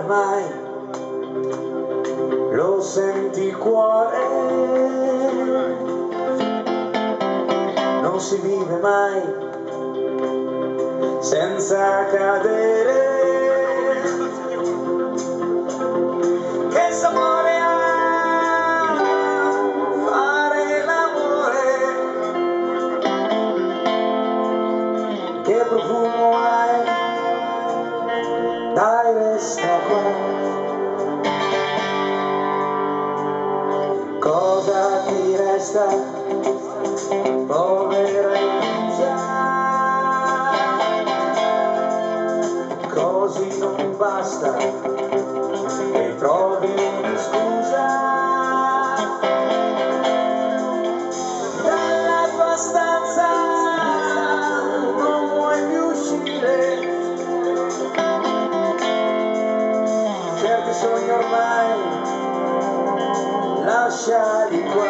ormai lo senti cuore. Non si vive mai senza cadere. Che sapore ormai lasciali qua.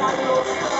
Gracias.